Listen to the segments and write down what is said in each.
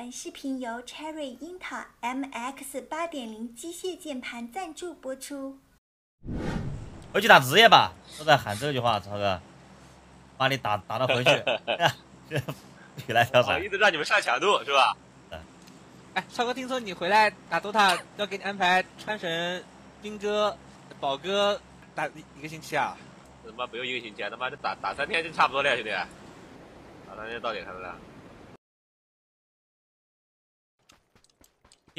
本视频由 Cherry 樱桃 MX 八点零机械键盘赞助播出。回去打职业吧，都在喊这句话，超哥，把你打打到回去 起来跳伞一，直让你们上强度是吧？哎，超哥，听说你回来打 DOTA 要给你安排川神、兵哥、宝哥打一一个星期啊？他妈不用一个星期啊，他妈就打打三天就差不多了，兄弟。打三天到点看到了。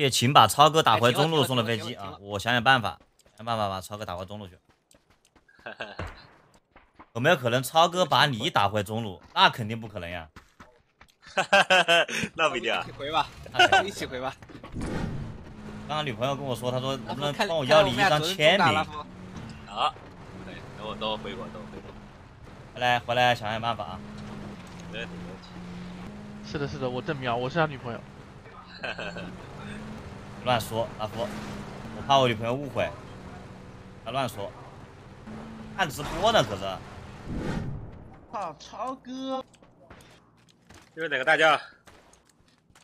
也请把超哥打回中路送了飞机啊我想想办法，想办法把超哥打回中路去。有没有可能超哥把你打回中路？那肯定不可能呀。那不一定啊一起。回吧，一起回吧。刚刚女朋友跟我说，她说能不能帮我要你一张签名？好，对，等我等我回国，等我回国。回来回来想想办法啊。没问题没问题。是的，是的，我正瞄，我是他女朋友。乱说，阿福，我怕我女朋友误会，他乱说。看直播呢，可是。啊，超哥，这是哪个大将？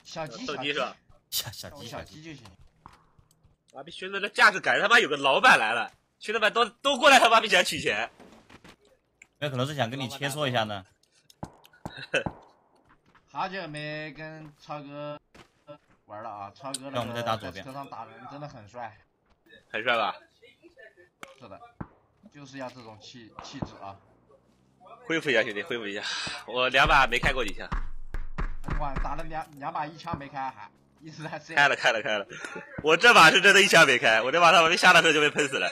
小鸡，小鸡是吧？小小鸡小小鸡，就行。妈逼，兄弟这架势感觉他妈有个老板来了，兄弟们都都过来他妈逼想取钱。那可能是想跟你切磋一下呢。好久没跟超哥玩了啊！超哥那我们再那个打左边车上打人真的很帅，很帅吧？是的，就是要这种气气质啊！恢复一下兄弟，恢复一下。我两把没开过几枪，哇，打了两两把一枪没开还一直在这开了开了开了。我这把是真的一枪没开，我这把他们被下的时候就被喷死了。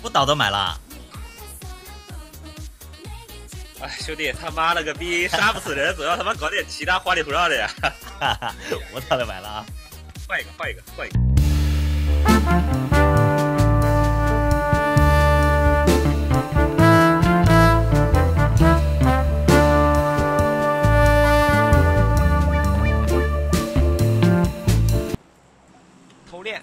不倒都买了，哎，兄弟，他妈了个逼，杀不死人，总要他妈搞点其他花里胡哨的呀！哈哈，我倒都买了啊。换一个，换一个，换一个。偷练，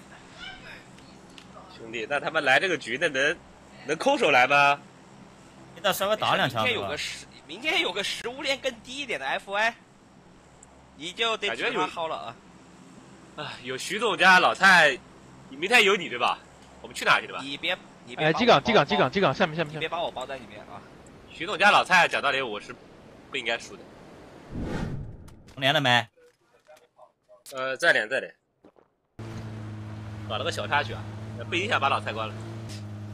兄弟，那他们来这个局，那能能空手来吗？你再稍微打两明枪是吧天有个？食，明天有个食物链更低一点的 FY，你就得感觉有指望好了啊。啊，有徐总家老蔡，你明天有你对吧？我们去哪去对吧？你别你别哎，把机岗，我包机港，机港，机港，下面，下面，下面。你别把我包在里面啊！徐总家老蔡，讲道理我是不应该输的。重连了没？呃，再连再连，搞了个小插曲啊，不影响把老蔡关了。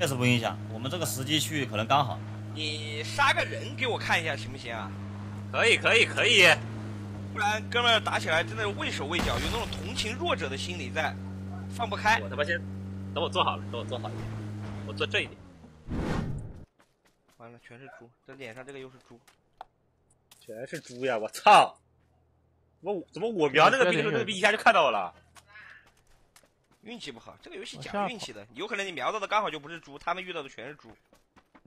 确实不影响，我们这个时机去可能刚好。你杀个人给我看一下行不行啊？可以可以可以，不然哥们儿打起来真的是畏手畏脚，有那种同情弱者的心理在，放不开我。他妈先等我做好了，等我做好一点，我做这一点，完了，全是猪，这脸上这个又是猪。全是猪呀！我操！怎么怎么我瞄那个兵那个兵一下就看到我了？运气不好，这个游戏讲运气的，有可能你瞄到的刚好就不是猪，他们遇到的全是猪。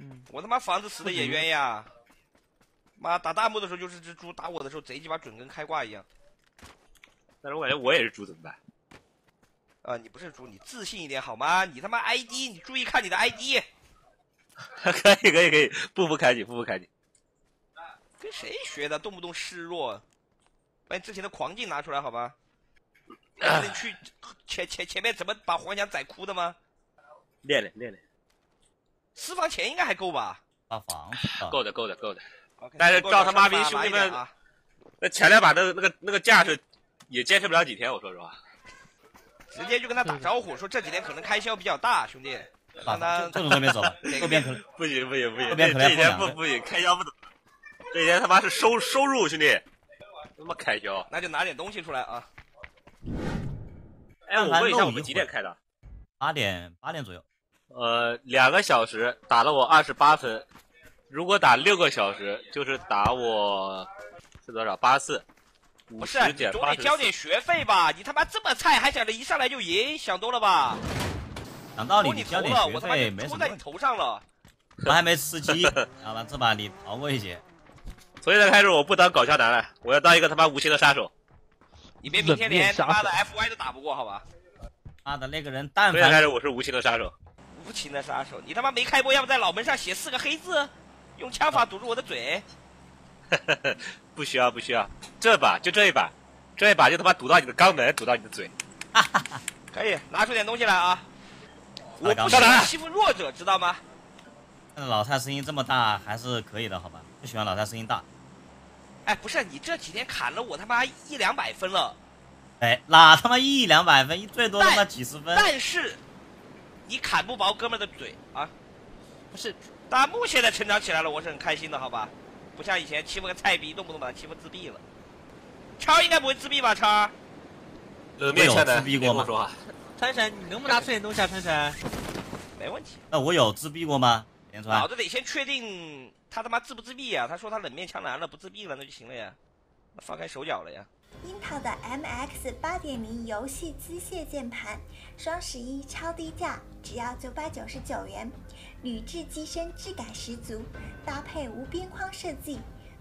嗯，我他妈房子死的也冤呀！妈打大幕的时候就是只猪，打我的时候贼鸡巴准，跟开挂一样。但是我感觉我也是猪，怎么办？啊、你不是猪，你自信一点好吗？你他妈 ID，你注意看你的 ID，可以可以可以，步步开启，步步开启。跟谁学的？动不动示弱，把你之前的狂劲拿出来好吧？让 你去前前前面怎么把黄翔宰哭的吗？练练练练，私房钱应该还够吧？打房够的够的够的。但是照他妈逼兄弟们！那前两把那那个那个架势也坚持不了几天，我说实话。直接就跟他打招呼，说这几天可能开销比较大，兄弟，打让他房就从这边走吧，右边可能 不行不行不行，这几天不不行，开销不怎么。这几天他妈是收收入，兄弟，他妈开销。那就拿点东西出来啊！哎，我问一下，我们几点开的？八点八点左右。呃，两个小时打了我二十八分，如果打六个小时，就是打我是多少？八四，不是，总得交点学费吧？你他妈这么菜，还想着一上来就赢，想多了吧？讲道理，你交点了，我他妈学费就拖在你没什么问题。头上了。我还没吃鸡，好吧，这把你逃过一劫。从现在开始，我不当搞笑男了，我要当一个他妈无情的杀手。你别明天连他妈的 FY 都打不过，好吧？妈的，那个人但从现在开始，我是无情的杀手。无情的杀手，你他妈没开播，要不在脑门上写四个黑字，用枪法堵住我的嘴？不需要不需要，这把就这一把，这一把就他妈堵到你的肛门，堵到你的嘴。可以拿出点东西来啊！我刚不喜欢欺负弱者，知道吗？老太声音这么大还是可以的，好吧？不喜欢老太声音大。哎，不是你这几天砍了我他妈一两百分了，哎，哪他妈一两百分，最多他妈几十分。但是你砍不薄哥们儿的嘴啊！不是，大木现在成长起来了，我是很开心的，好吧？不像以前欺负个菜逼，动不动把他欺负自闭了。超应该不会自闭吧？超，冷面前的别跟我说话。川神，你能不能拿出点东西啊？川神，没问题。那我有自闭过吗？连川老，子得先确定他他妈自不自闭啊、他说他冷面枪男了，不自闭了，那就行了呀。那放开手脚了呀。樱桃的 MX 八点零游戏机械键盘，双十一超低价，只要九百九十九元，铝制机身质感十足，搭配无边框设计，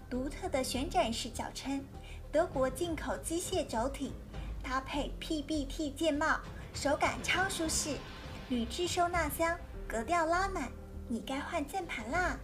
独特的旋转式脚撑，德国进口机械轴体，搭配 PBT 键帽，手感超舒适，铝制收纳箱，格调拉满，你该换键盘啦！